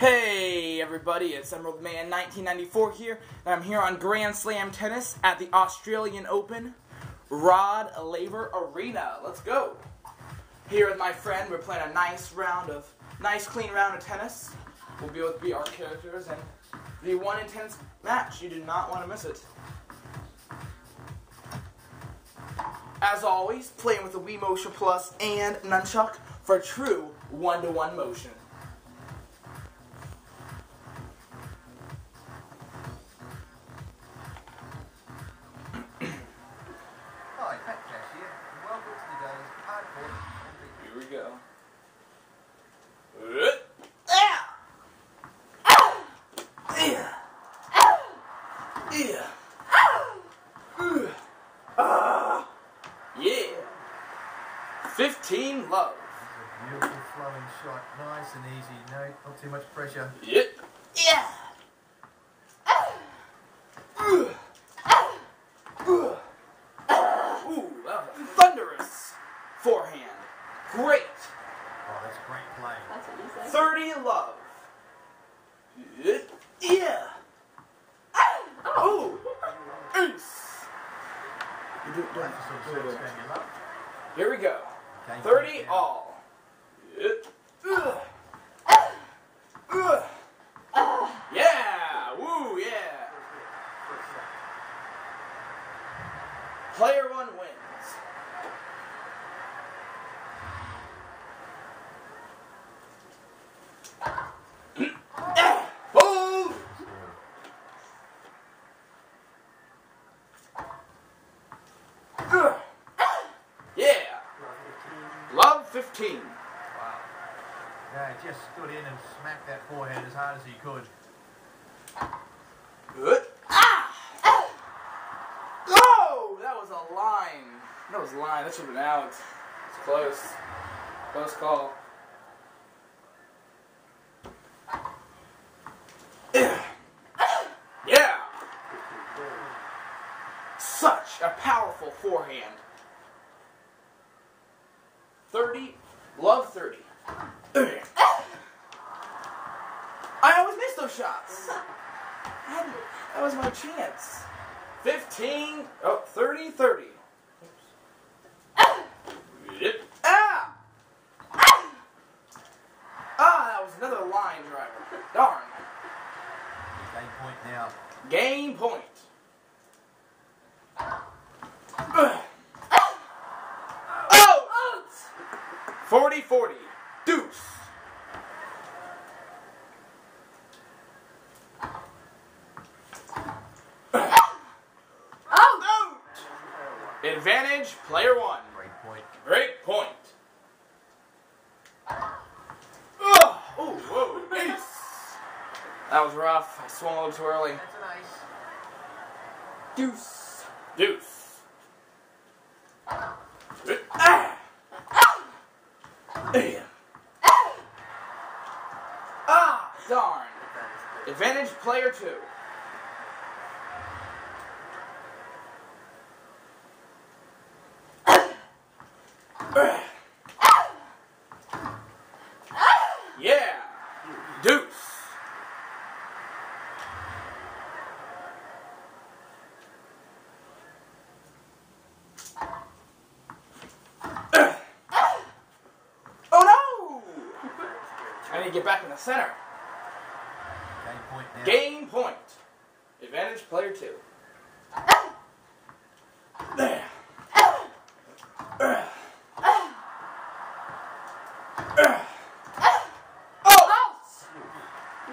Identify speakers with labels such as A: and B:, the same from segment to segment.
A: Hey everybody, it's Emerald Man 1994 here, and I'm here on Grand Slam Tennis at the Australian Open Rod Laver Arena. Let's go. Here with my friend, we're playing a nice round of, nice clean round of tennis. We'll be able to be our characters and the one intense match. You do not want to miss it. As always, playing with the Wii Motion Plus and Nunchuck for true one-to-one motion.
B: Hi, Pat Cash here, and welcome to today's hardcore
A: Here we go. Yeah. Yeah. Yeah. Ah. Yeah. 15 love.
B: Beautiful flowing shot, nice and easy, no, not too much pressure.
A: Yeah. Yeah. Ooh, that was a thunderous forehand. Great.
B: Oh, that's great play.
C: That's what you said.
A: 30 love. Yeah. Yeah. Oh. Ace. You do- do-
B: That's the sort of
A: do-
B: service game you.
A: Here we go.
B: Okay,
A: 30
B: down.
A: all. Yeah. Ugh. Ugh. Yeah. Woo, yeah. Player one wins. Ah. Boom. Ugh. Yeah. Love 15.
B: Wow. Yeah, he just stood in and smacked that forehand as hard as he could.
A: Good. Ah! Oh! That was a line. That was a line. That should have been out. It's close. Close call. Yeah! Such a powerful forehand. 30. Love 30. I always miss those shots. That that was my chance. 15, oh, 30, 30. Yep. Ah! Ah, that was another line driver. Darn.
B: Game point now.
A: Game point. Ugh. Oh! 40 40. Deuce.
C: Oh!
A: Out. Advantage, player one.
B: Great point.
A: Great point. Ugh. Ooh, whoa, ace. That was rough. I swung a little too early.
B: That's an ace.
A: Deuce. Deuce. Ah. Ah, darn. Advantage player two. Yeah. Deuce. Oh no! I need to get back in the center.
B: Game point now.
A: Game point. Advantage player two. There. Oh!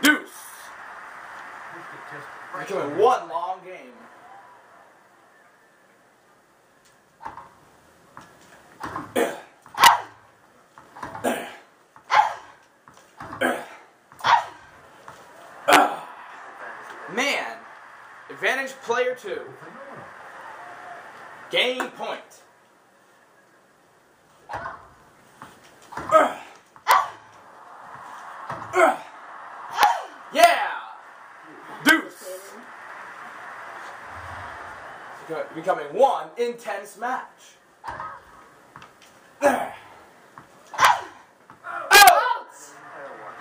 A: Deuce. We're doing one long game. Man, advantage player two. Game point. Yeah! Deuce! Becoming one intense match.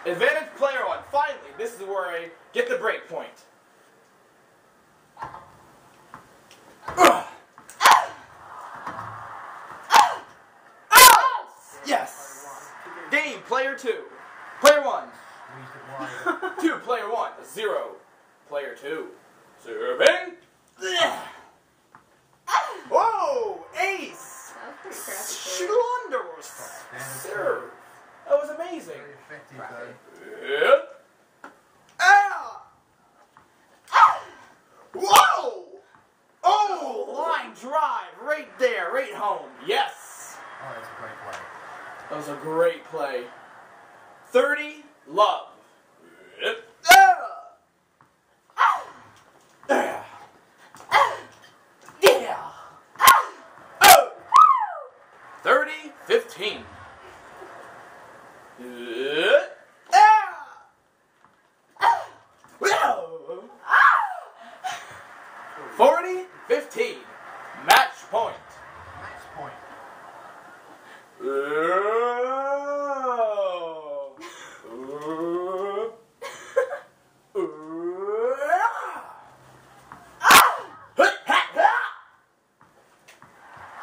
A: Advantage player one. Finally, this is where I get the break point. Yes. Game player two. Player one.
B: Squeezed it wide.
A: Two player one. Zero. Player two. Serving. Whoa! Ace!
C: That was pretty crappy. for you.
A: Schlunders!
B: Standard
A: Serve. That was amazing.
B: Very effective though.
A: Ah! Whoa! Oh, line drive right there, right home. Yes.
B: Oh, that's a great play.
A: That was a great play. 30, love. Yep. Ah! Ah! Yeah. Oh! 30, 15. Uh, ah! Whoa. 40, 15. Match point.
B: Match point.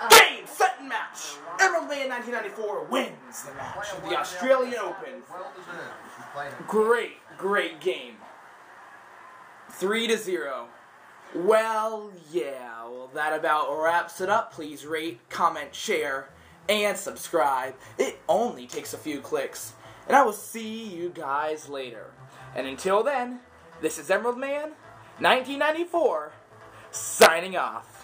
A: Game, set, and match. Emerald Man 1994 wins the match
B: Player
A: of
B: one
A: the
B: now.
A: Australian Open. Great, great game. Three to zero. Well, yeah, well, that about wraps it up. Please rate, comment, share, and subscribe. It only takes a few clicks. And I will see you guys later. And until then, this is Emerald Man, 1994, signing off.